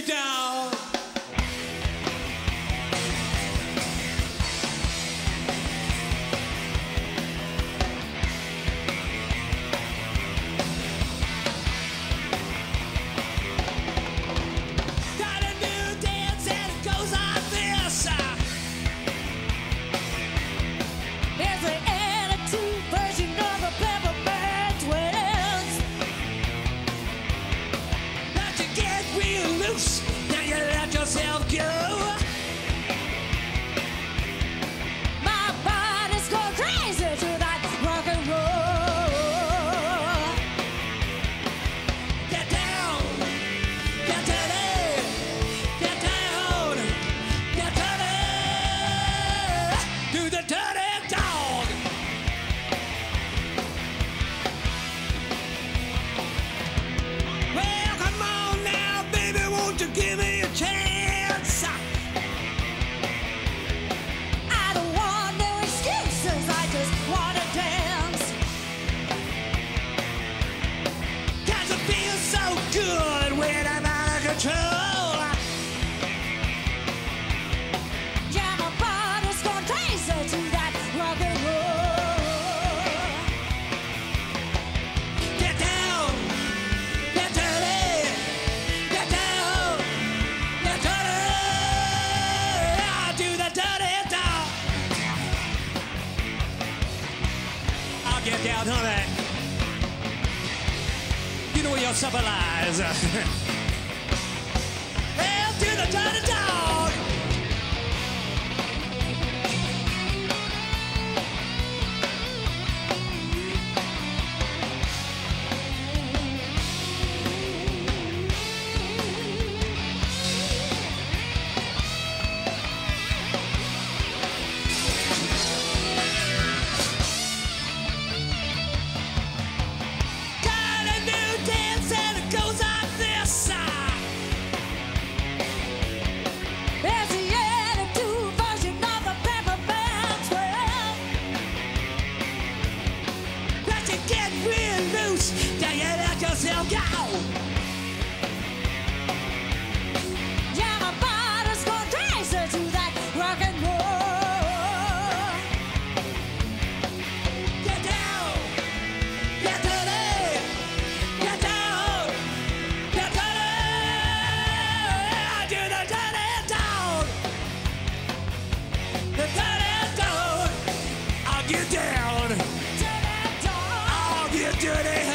Down. to give me a chance. I don't want no excuses, I just want to it feels so good when I'm out of control. get down honey. You know where your supper lies. down. All you dirty